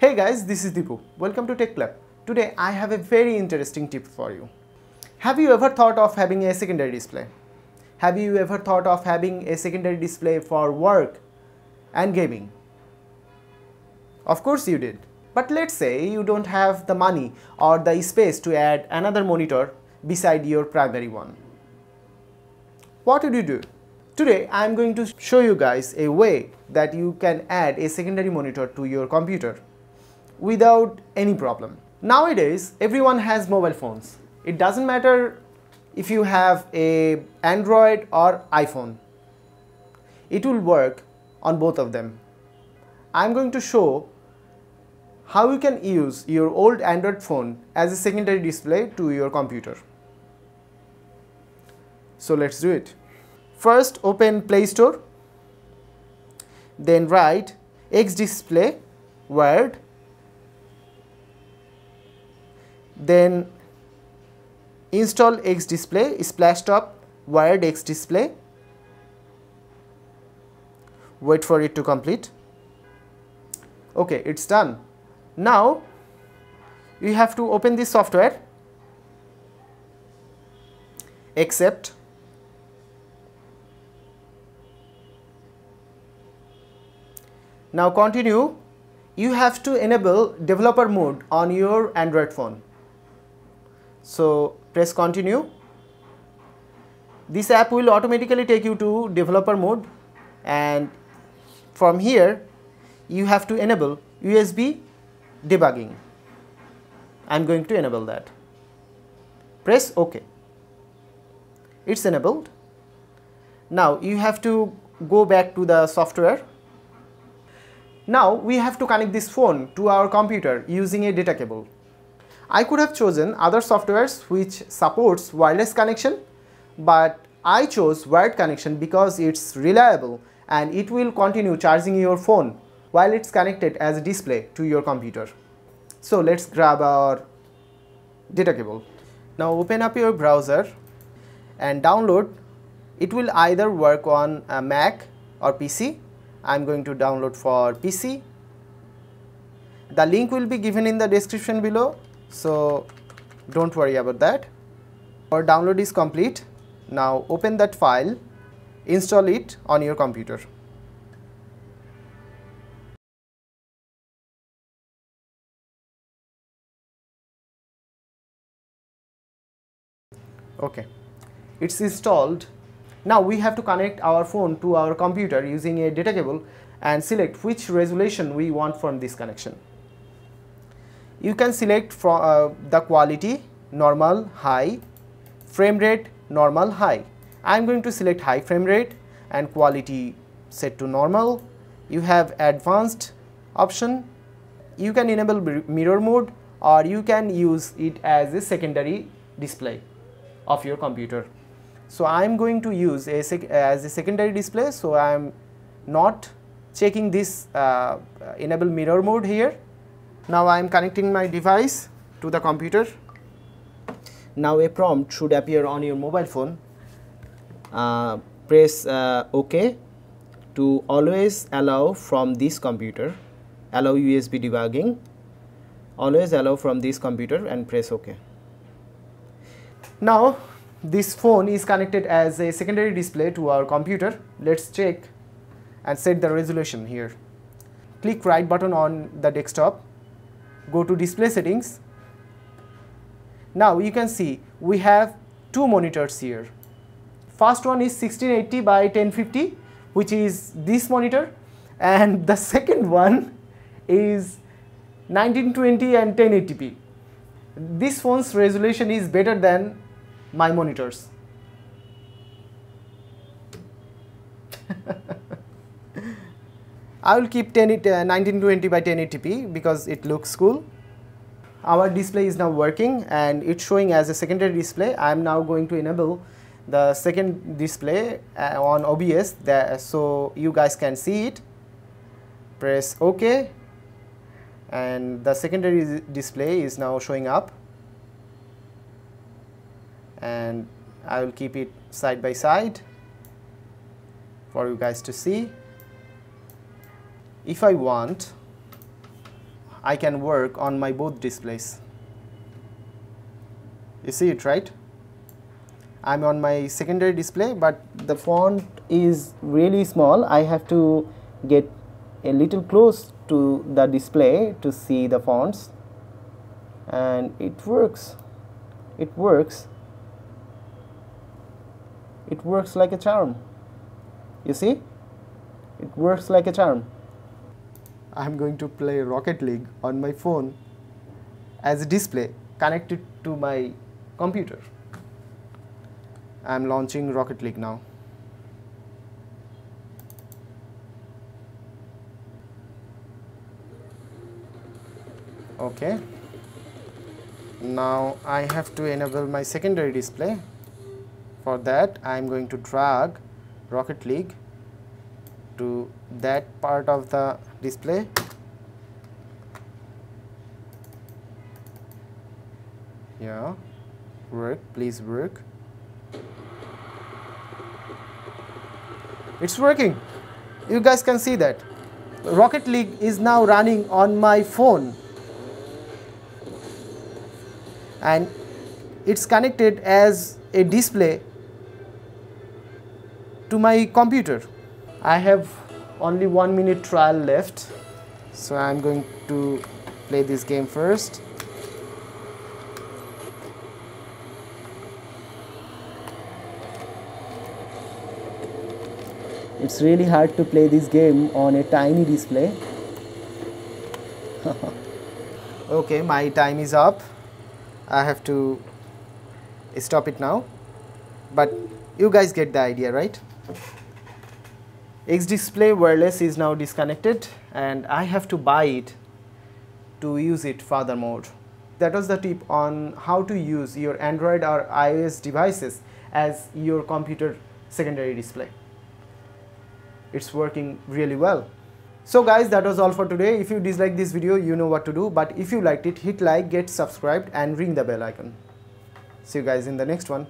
Hey guys, this is Deepu. Welcome to TechClap. Today I have a very interesting tip for you. Have you ever thought of having a secondary display? Have you ever thought of having a secondary display for work and gaming? Of course you did. But let's say you don't have the money or the space to add another monitor beside your primary one. What would you do? Today I am going to show you guys a way that you can add a secondary monitor to your computer without any problem. Nowadays everyone has mobile phones. It doesn't matter if you have a Android or iPhone. It will work on both of them. I'm going to show how you can use your old Android phone as a secondary display to your computer. So let's do it. First open Play Store, then write Xdisplay Word then install Xdisplay splashtop wired X display. Wait for it to complete. Okay it's done. Now you have to open this software. Accept. Now continue. You have to enable developer mode on your android phone so press continue. This app will automatically take you to developer mode and from here you have to enable USB debugging. I am going to enable that. Press OK. It's enabled. Now you have to go back to the software. Now we have to connect this phone to our computer using a data cable. I could have chosen other softwares which supports wireless connection but I chose wired connection because it's reliable and it will continue charging your phone while it's connected as a display to your computer. So let's grab our data cable. Now open up your browser and download. It will either work on a Mac or PC. I'm going to download for PC. The link will be given in the description below so don't worry about that. Our download is complete. Now open that file. Install it on your computer. Okay. It's installed. Now we have to connect our phone to our computer using a data cable and select which resolution we want from this connection you can select from uh, the quality normal high frame rate normal high. I am going to select high frame rate and quality set to normal. You have advanced option. You can enable mirror mode or you can use it as a secondary display of your computer. So I am going to use a as a secondary display. So I am not checking this uh, enable mirror mode here now I am connecting my device to the computer. Now a prompt should appear on your mobile phone. Uh, press uh, OK to always allow from this computer. Allow USB debugging. Always allow from this computer and press OK. Now this phone is connected as a secondary display to our computer. Let's check and set the resolution here. Click right button on the desktop go to display settings. Now you can see we have two monitors here. First one is 1680 by 1050 which is this monitor and the second one is 1920 and 1080p this phone's resolution is better than my monitors I will keep 10 uh, 1920 by 1080p because it looks cool. Our display is now working and it's showing as a secondary display. I am now going to enable the second display uh, on OBS that, so you guys can see it. Press OK and the secondary display is now showing up and I will keep it side by side for you guys to see if I want I can work on my both displays. You see it right? I'm on my secondary display but the font is really small. I have to get a little close to the display to see the fonts and it works. It works. It works like a charm. You see? It works like a charm. I'm going to play Rocket League on my phone as a display connected to my computer. I'm launching Rocket League now. Okay. Now I have to enable my secondary display. For that I am going to drag Rocket League to that part of the display. Yeah. Work. Please work. It's working. You guys can see that. Rocket league is now running on my phone. And it's connected as a display to my computer. I have only one minute trial left. So I'm going to play this game first. It's really hard to play this game on a tiny display. Okay my time is up. I have to stop it now. But you guys get the idea right X-Display wireless is now disconnected and I have to buy it to use it furthermore. That was the tip on how to use your Android or iOS devices as your computer secondary display. It's working really well. So guys that was all for today. If you dislike this video you know what to do but if you liked it hit like, get subscribed and ring the bell icon. See you guys in the next one.